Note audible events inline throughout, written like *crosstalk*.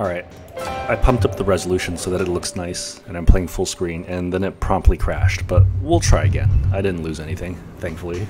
Alright, I pumped up the resolution so that it looks nice, and I'm playing full screen, and then it promptly crashed, but we'll try again. I didn't lose anything, thankfully.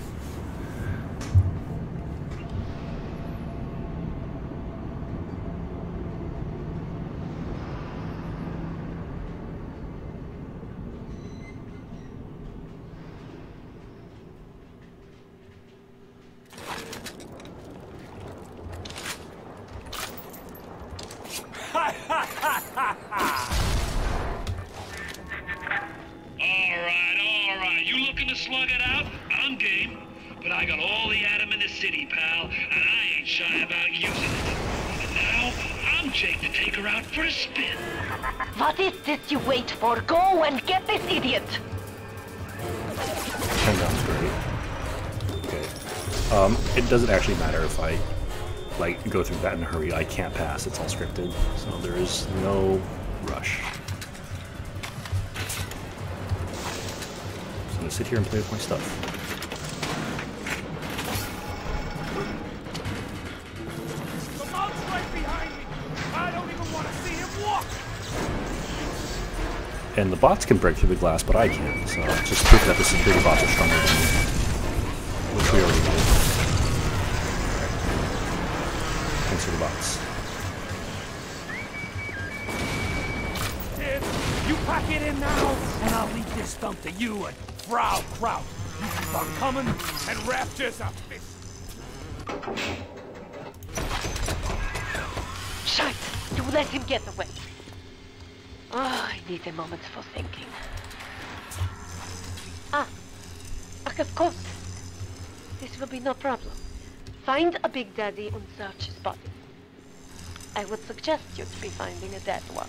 Um, it doesn't actually matter if I like go through that in a hurry. I can't pass. It's all scripted, so there is no rush. So I'm gonna sit here and play with my stuff. The mob's right behind me. I don't even want to see him walk. And the bots can break through the glass, but I can't. So just proof that this is bots are stronger than me. You and Frau Kraut. You keep on coming, and Rapture's a fist. Shite! You let him get away. Ah, I need a moment for thinking. Ah, ach, of course. This will be no problem. Find a Big Daddy and search his body. I would suggest you to be finding a dead one.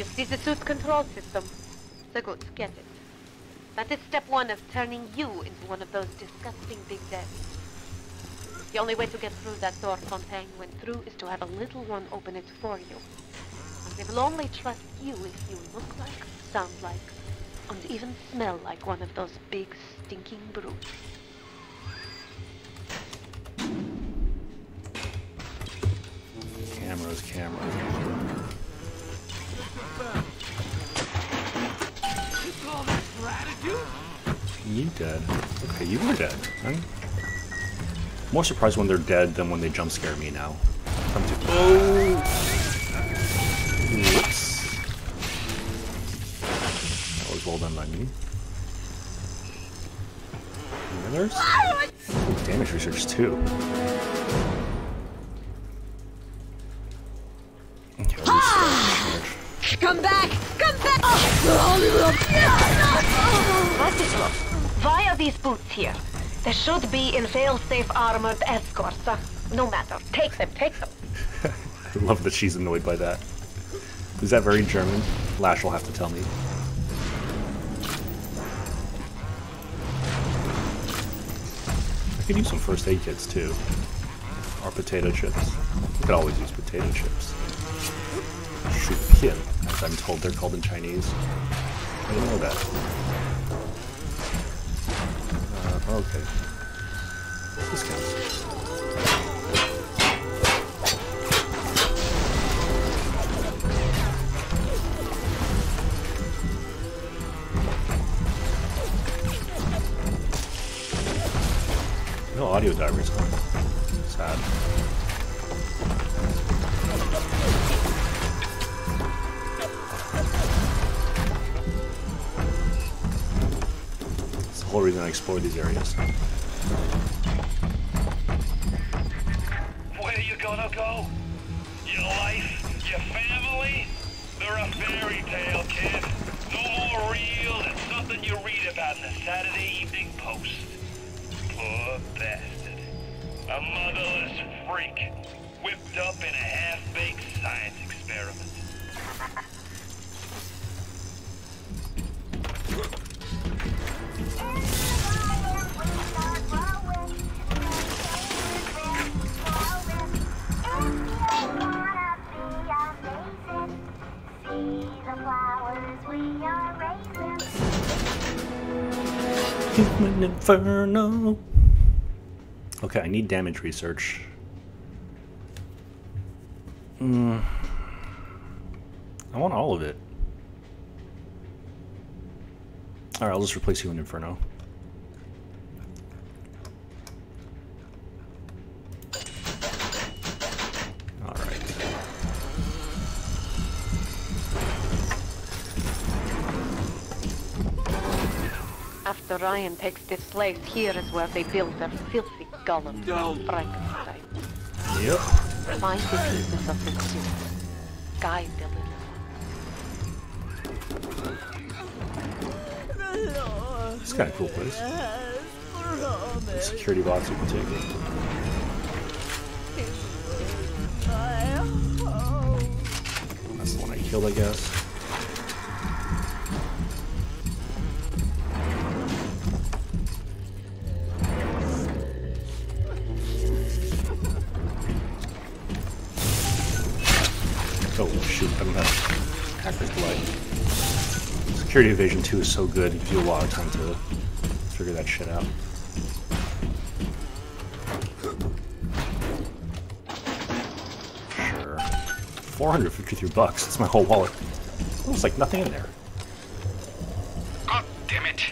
You see the suit control system? So good, get it. That is step one of turning you into one of those disgusting Big Daddies. The only way to get through that door Fontaine went through is to have a little one open it for you. And they will only trust you if you look like, sound like, and even smell like one of those big stinking brutes. Cameras, cameras. You dead. Okay, you were dead. I'm more surprised when they're dead than when they jump scare me now. Come to Oh Whoops. That was well done by me. Ooh, damage research too. These boots here? They should be in fail-safe armored escorts. Uh, no matter. Take them, take them. *laughs* I love that she's annoyed by that. Is that very German? Lash will have to tell me. I could use some first aid kits too. Or potato chips. I could always use potato chips. Shupian, as I'm told they're called in Chinese. I didn't know that. Uh, okay. This counts. No audio diaries. Sad. Whole reason I explore these areas. Where you gonna go? Your life? Your family? They're a fairy tale, kid. No more real than something you read about in the Saturday Evening Post. Poor bastard. A motherless freak. Whipped up in a half-baked science Human Inferno. Okay, I need damage research. Mm. I want all of it. Alright, I'll just replace you in Inferno. After Ryan takes this place, here is where they build their filthy golem, Frankenstein. Yep. Find the pieces of the suit. Guide the little It's kind of cool place. Security box you can take. That's the one I killed, I guess. Security Evasion 2 is so good, it gives you a lot of time to figure that shit out. Sure. 453 bucks, that's my whole wallet. Looks like nothing in there. God damn it.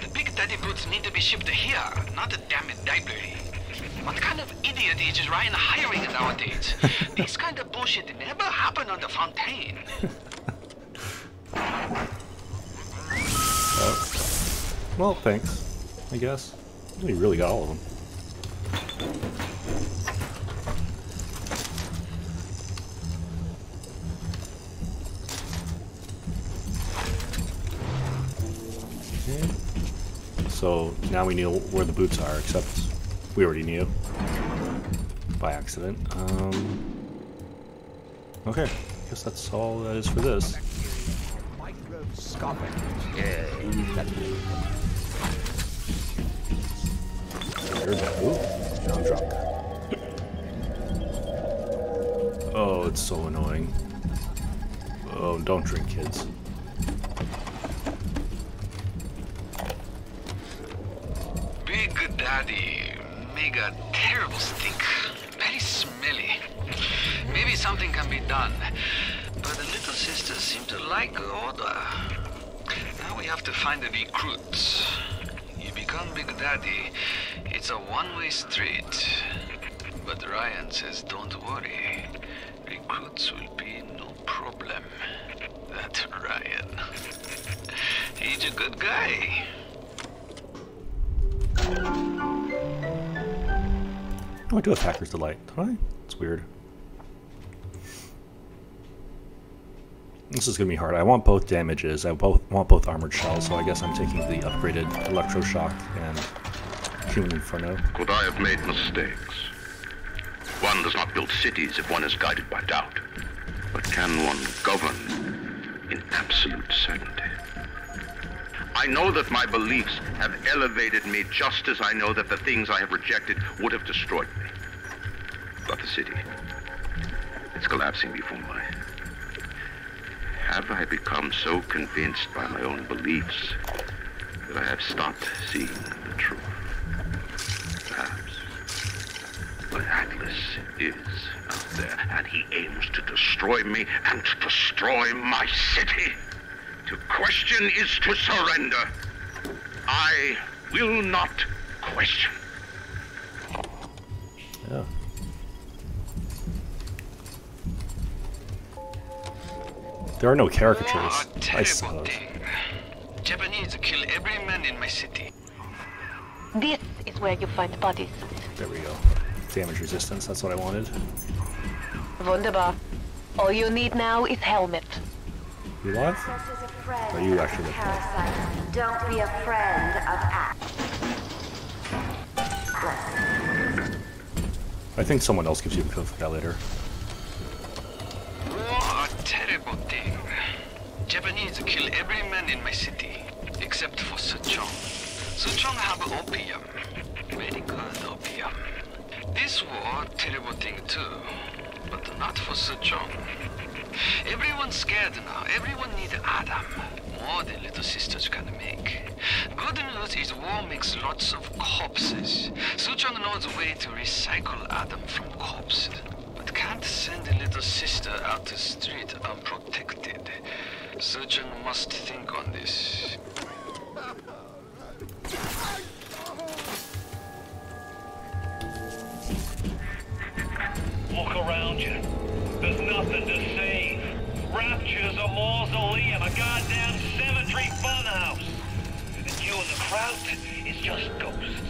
The Big Daddy boots need to be shipped here, not the damn library. What kind of idiot is Ryan hiring nowadays? *laughs* this kind of bullshit never happened on the Fontaine. Well, thanks, I guess. We really got all of them. Okay. So now we know where the boots are, except we already knew by accident. Um, okay, I guess that's all that is for this. Microscopic. There's that. Ooh, now I'm drunk. Oh, it's so annoying. Oh, don't drink, kids. Big Daddy make a terrible stink. Very smelly. Maybe something can be done. But the little sisters seem to like the order. Now we have to find the recruits. Become Big Daddy, it's a one-way street. But Ryan says don't worry. Recruits will be no problem. That Ryan. He's a good guy. I do have Hacker's Delight, don't I? It's weird. This is gonna be hard. I want both damages. I both want both armored shells, so I guess I'm taking the upgraded electroshock and human inferno. Could I have made mistakes? One does not build cities if one is guided by doubt. But can one govern in absolute certainty? I know that my beliefs have elevated me just as I know that the things I have rejected would have destroyed me. But the city, it's collapsing before my... Have I become so convinced by my own beliefs that I have stopped seeing the truth? Perhaps. But Atlas is out there, and he aims to destroy me and to destroy my city. To question is to surrender. I will not question. There are no caricatures. Oh, I suppose. thing. Japanese kill every man in my city. This is where you find bodies. There we go. Damage resistance, that's what I wanted. Wunderbar. All you need now is helmet. You alive? This is a friend Are you of actually looking at- parasite. Don't be a friend of Atlas. I think someone else gives you a code for that later. Terrible thing. Japanese kill every man in my city, except for Suchong. Suchong have opium. Very good opium. This war, terrible thing too. But not for Suchong. Everyone's scared now. Everyone need Adam. More than little sisters can make. Good news is war makes lots of corpses. Suchong knows a way to recycle Adam from corpses. But can't send a little sister out the street unprotected. Suchong must think on this. Look around you. There's nothing to save. Rapture's a mausoleum, a goddamn cemetery funhouse. And you and the crowd is just ghosts.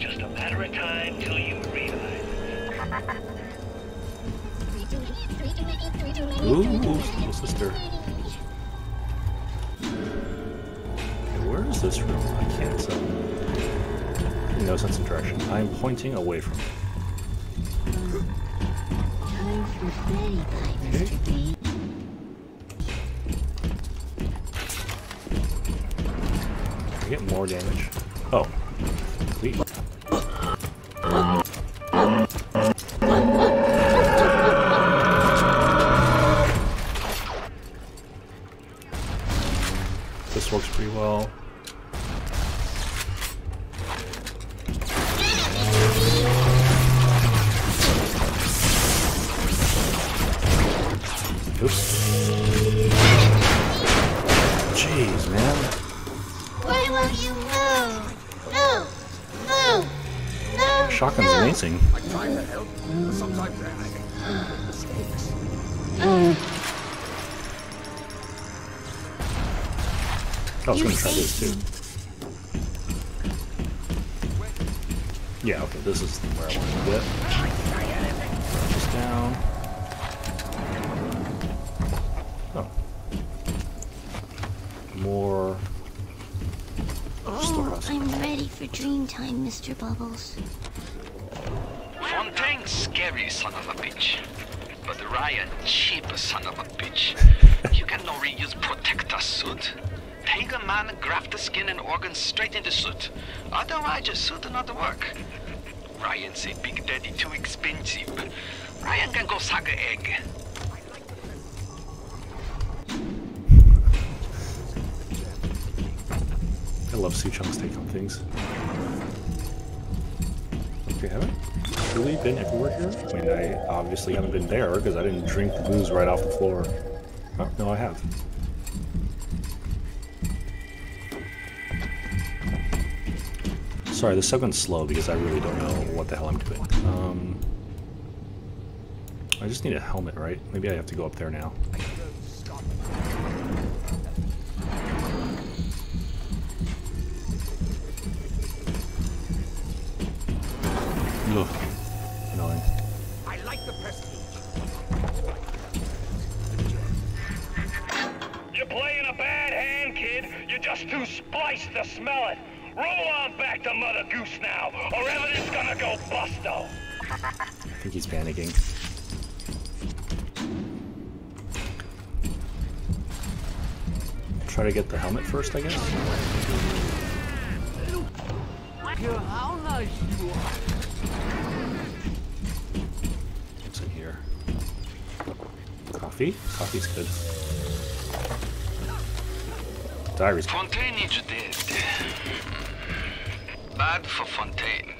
Just a matter of time till you realize. *laughs* Ooh, little sister. Okay, where is this room? I can't tell. No sense of direction. I am pointing away from it. Bedtime, Mr. Get more damage. Oh. Shotgun's amazing. I try to help, but sometimes I make mistakes. I was gonna try this too. Yeah, okay, this is where I want to get. Just down. Oh. More. Oh, I'm ready for dream time, Mr. Bubbles. Scary son of a bitch. But Ryan cheap son of a bitch. *laughs* you can no reuse protector suit. Take a man, graft the skin and organs straight into suit. Otherwise your suit not work. Ryan say Big Daddy too expensive. Ryan can go suck a egg. I love Suchong's take on things. Okay, have I really been everywhere here? I mean, I obviously haven't been there because I didn't drink the booze right off the floor. Oh, no, I have. Sorry, this segment's slow because I really don't know what the hell I'm doing. Um, I just need a helmet, right? Maybe I have to go up there now. I guess. How nice you are. What's in here? Coffee? Coffee's good. Diaries. Fontaine is dead. Bad for Fontaine.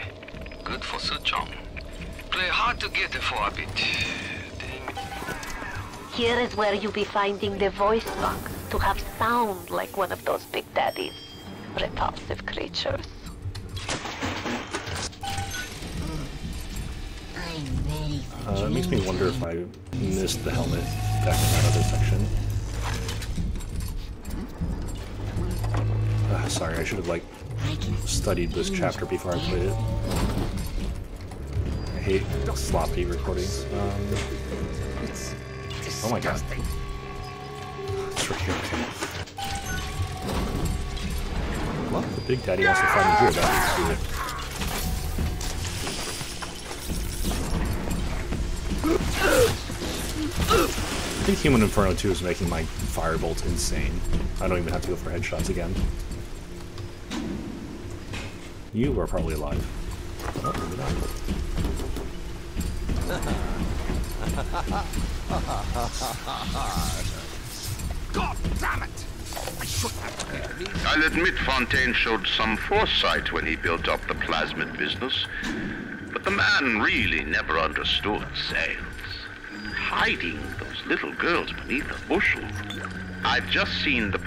Good for Suchong. Play hard to get for a bit. Here is where you'll be finding the voice box to have sound like one of those big daddies. Repulsive creatures. I'm ready for Uh, it makes me wonder if. I missed the helmet back in that other section. Uh, sorry, I should have like studied this chapter before I played it. I hate sloppy recordings. Um, oh my god. It's right here. Okay. Well, the Big Daddy wants to find me here. That means do. I think Human Inferno 2 is making my firebolt insane. I don't even have to go for headshots again. You are probably alive. Oh, *laughs* I'll admit Fontaine showed some foresight when he built up the plasmid business, but the man really never understood sales. hiding those little girls beneath a bushel. I've just seen the.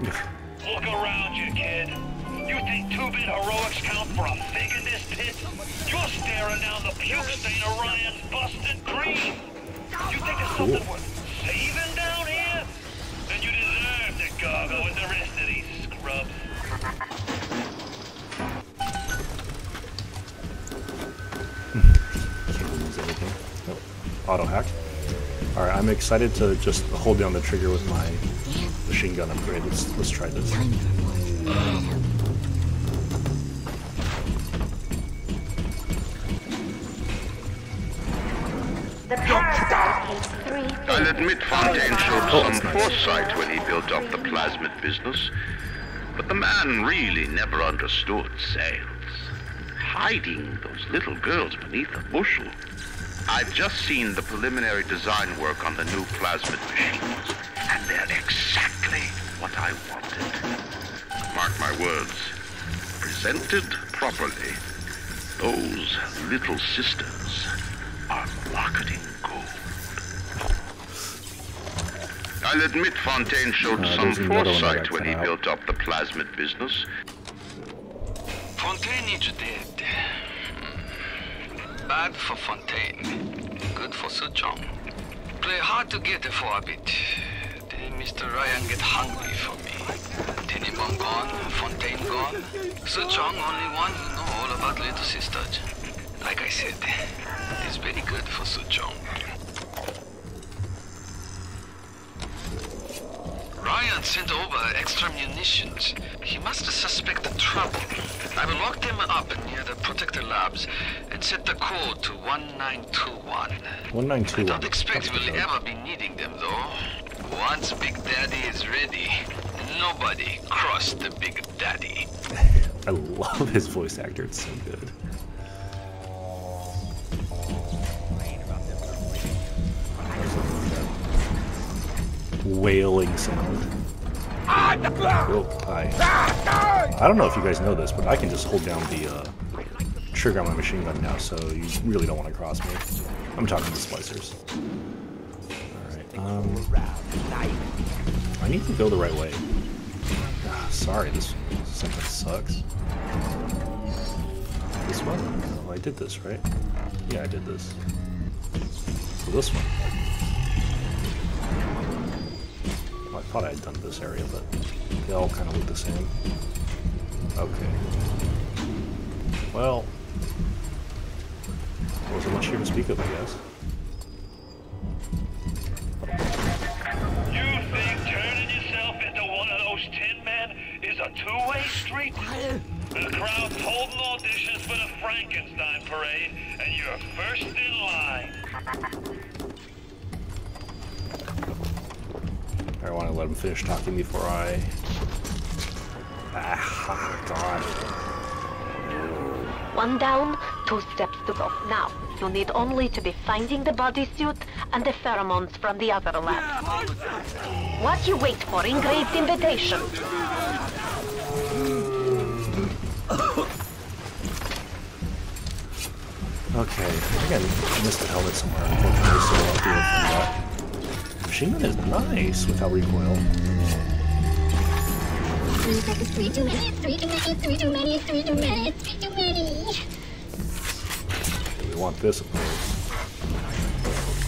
Look around you, kid. You think two-bit heroics count for a fig in this pit? You're staring down the puke stain of Ryan's busted dream. You think there's something worth Auto hack. Alright, I'm excited to just hold down the trigger with my machine gun upgrade. Let's let's try this. Time for more. The parasite three I'll admit Fontaine showed Oh, some nice. foresight when he built up the plasmid business. But the man really never understood sales. Hiding those little girls beneath a bushel. I've just seen the preliminary design work on the new plasmid machines, and they're exactly what I wanted. Mark my words. Presented properly, those little sisters are marketing gold. I'll admit Fontaine showed Uh, some there's another one that foresight when he out. built up the plasmid business. Fontaine is dead. Bad for Fontaine. Good for Suchong. Play hard to get for a bit. Then Mr. Ryan get hungry for me. Tenenbaum gone, Fontaine gone. Suchong only one who know all about little sisters. Like I said, it's very good for Suchong. Ryan sent over extra munitions. He must suspect suspected trouble. I will lock them up near the Protector Labs and set the code to 1921. I 1921. don't expect we'll ever be needing them, though. Once Big Daddy is ready, nobody cross the Big Daddy. *laughs* I love his voice actor. It's so good. Wailing sound. Oh, hi. I don't know if you guys know this, but I can just hold down the uh, trigger on my machine gun now, so you really don't want to cross me. I'm talking to splicers. Alright, um... I need to go the right way. Ah, sorry, this something sucks. This one? Oh, I did this, right? Yeah, I did this. So this one. Thought I had done this area, but they all kind of look the same. Okay. Well, wasn't much here to speak of, I guess. You think turning yourself into one of those tin men is a two-way street? The crowd's holding auditions for the Frankenstein parade, and you're first in line. I want to let him finish talking before I. Ah, God. One down, two steps to go. Now, you need only to be finding the bodysuit and the pheromones from the other lab. What you wait for? Engraved invitation. Okay, I think I missed the helmet somewhere, Machine is nice without recoil. We want this, of.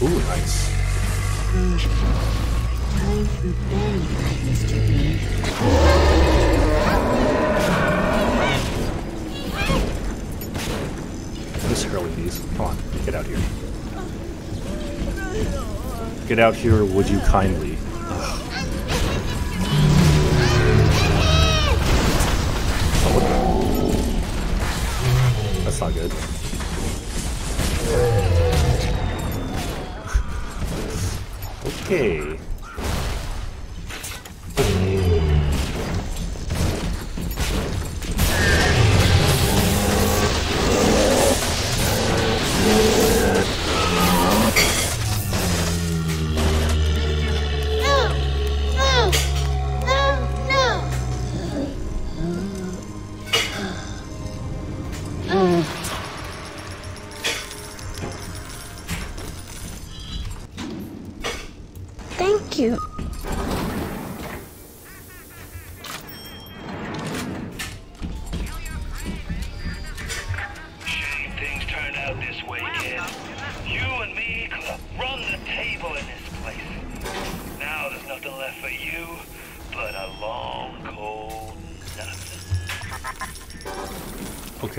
Ooh, nice. Get out here, would you kindly?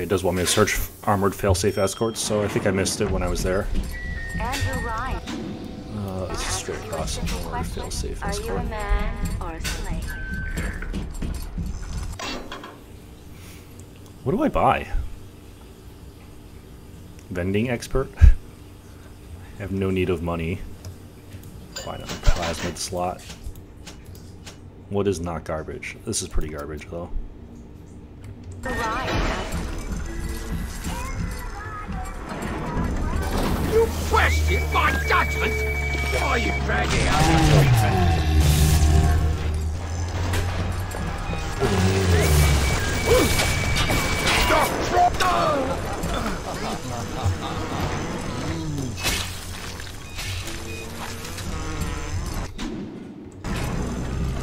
Does want me to search armored failsafe escorts, so I think I missed it when I was there. Andrew Ryan. Uh, it's straight across armored failsafe Are you a escort. man or a slave? What do I buy? Vending expert? *laughs* I have no need of money. Find a plasmid slot. What is not garbage? This is pretty garbage though.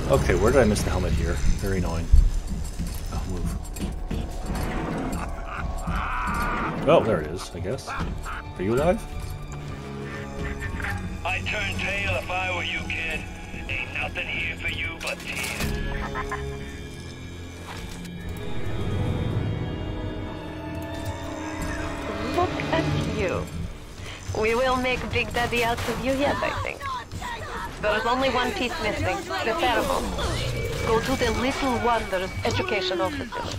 Okay, where did I miss the helmet here? Very annoying. Oh, move. Oh, there it is, I guess. Are you alive? I'd turn tail if I were you, kid. Ain't nothing here for you but tears. *laughs* Look at you. We will make Big Daddy out of you yet, I think. There is only one piece missing, the pheromone. Go to the Little Wonders educational *laughs* facility.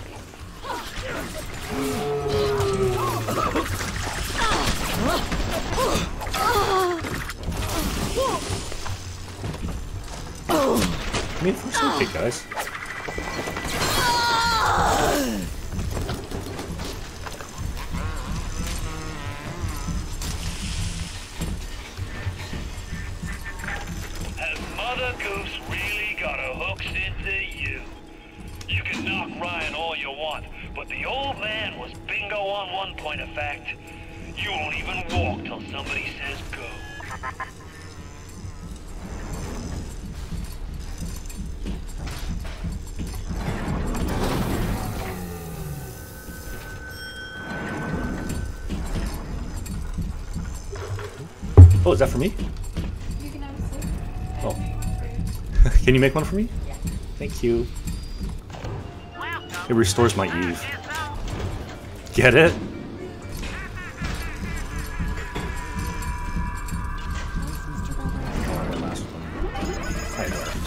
I for safety, guys. Make one for me? Thank you. It restores my Eve. Get it?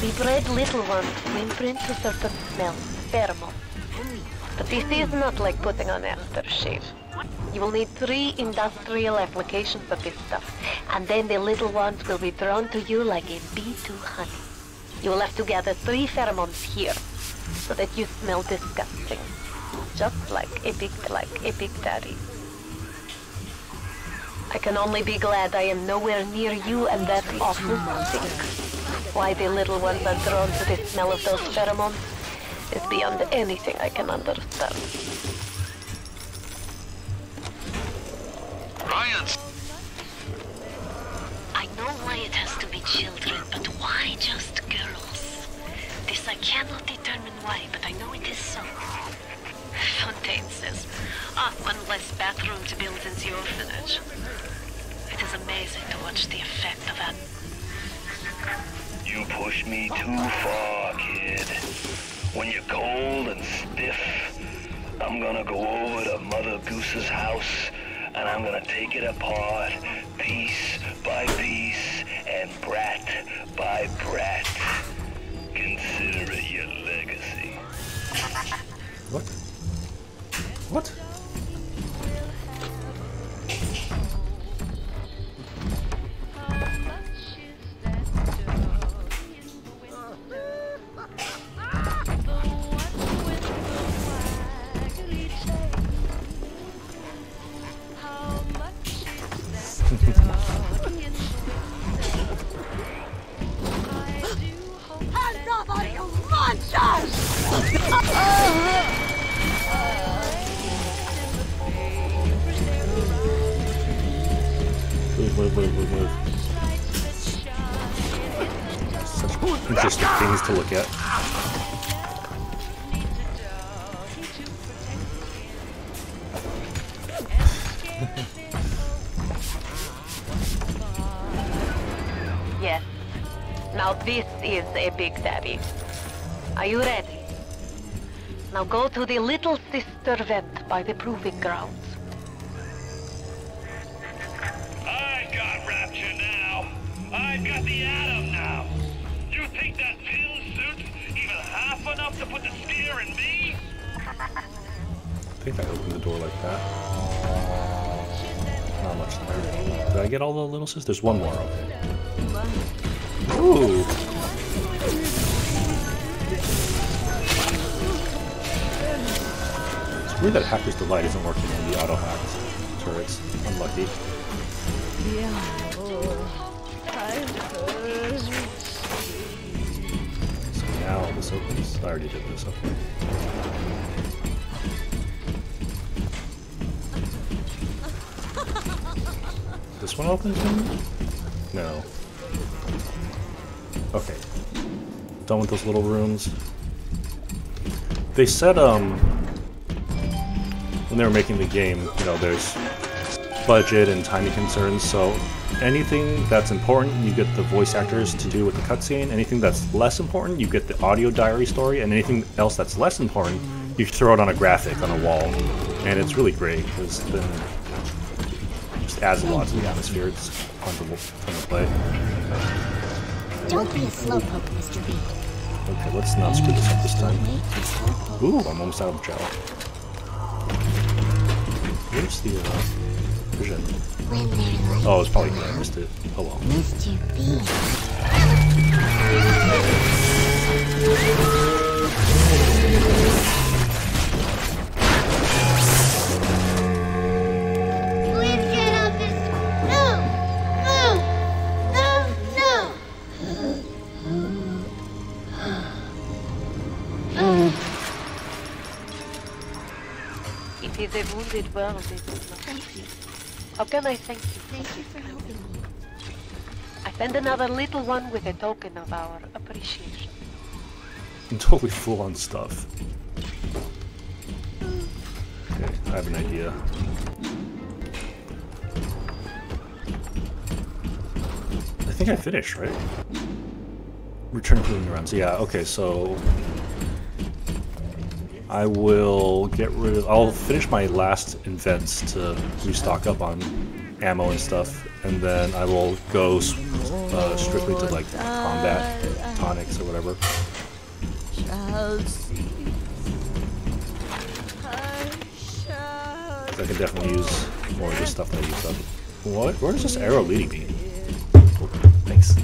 The bred little ones will imprint a certain smell, pheromone. But this is not like putting on aftershave. You will need three industrial applications of this stuff, and then the little ones will be drawn to you like a bee to honey. You will have to gather three pheromones here, so that you smell disgusting. Just like a big, like a big daddy. I can only be glad I am nowhere near you and that awful stink. Why the little ones are drawn to the smell of those pheromones is beyond anything I can understand. Ryan's I know why it has to be children, but why just girls? This I cannot determine why, but I know it is so. Fontaine says, ah, one less bathroom to build in the orphanage. It is amazing to watch the effect of that. You push me too far, kid. When you're cold and stiff, I'm gonna go over to Mother Goose's house and I'm gonna take it apart, piece by piece, and brat by brat. Your legacy. What? What? Move, move, move, move, move. interesting things to look at. Yes. Now this is a big daddy. Are you ready? Now go to the little sister vent by the proving grounds. I think I opened the door like that. Not much there. Did I get all the little sisters? There's one more, okay. Ooh! It's weird that Hacker's Delight isn't working on the auto hacked turrets. Unlucky. So now this opens. I already did this, okay. This one maybe? No. Okay. Done with those little rooms. They said, um, when they were making the game, you know, there's budget and timing concerns, so anything that's important, you get the voice actors to do with the cutscene. Anything that's less important, you get the audio diary story, and anything else that's less important, you throw it on a graphic on a wall. And it's really great, because then just adds a lot to the atmosphere. It's fun to, fun to play. Don't be a slowpoke, Mr. B. Okay, let's not screw this up this time. Make a slowpoke. Ooh, I'm almost out of gel. Where's the uh, vision? When they're like Oh, it's probably here. I missed it. Oh well. Mr. B. It is a wounded world, is it not? Thank you. How can I thank you? Thank you for helping me. I send another little one with a token of our appreciation. I'm totally full on stuff. Okay, I have an idea. I think I finished, right? Return to the rounds. Yeah, okay, so I will get rid of I'll finish my last invents to restock up on ammo and stuff, and then I will go uh, strictly to like combat tonics or whatever. I can definitely use more of the stuff that I used up. What? Where is this arrow leading me? Oh, thanks.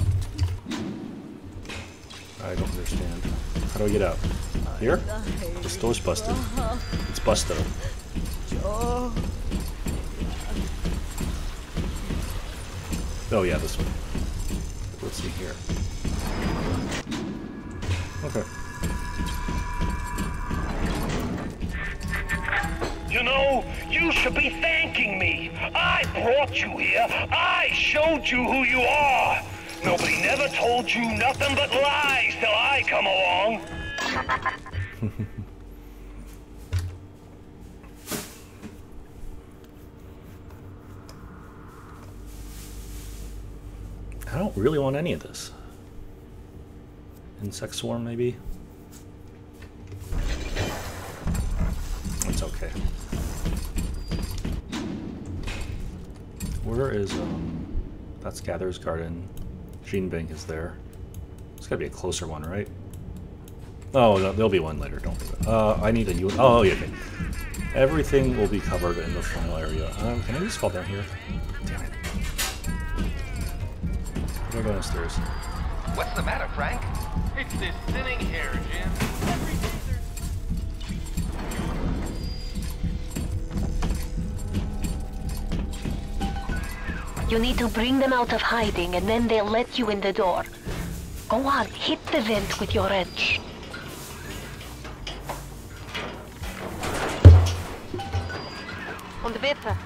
I don't understand. How do I get out? Here? This door's busted. It's busted. Oh yeah, this one. Let's see here? Okay. You know, you should be thanking me. I brought you here. I showed you who you are. Nobody never told you nothing but lies till I come along. *laughs* really want any of this. Insect swarm, maybe? It's okay. Where is, um... That's Gatherer's Garden. Gene Bank is there. It's gotta be a closer one, right? Oh, no, there'll be one later, don't worry. Uh, I need a U- Oh, yeah, okay. Everything will be covered in the final area. Um, can I just fall down here? Damn it. How do I go downstairs? What's the matter, Frank? It's this thinning hair, Jim. You need to bring them out of hiding and then they'll let you in the door. Go on, hit the vent with your wrench. On the better.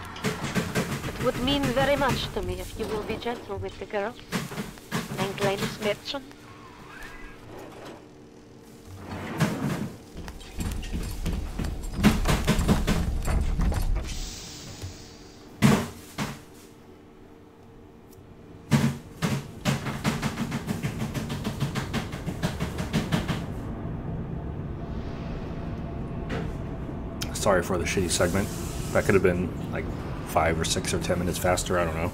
It would mean very much to me if you will be gentle with the girls kleines Mädchen. Sorry for the shitty segment. That could have been like five or six or ten minutes faster, I don't know.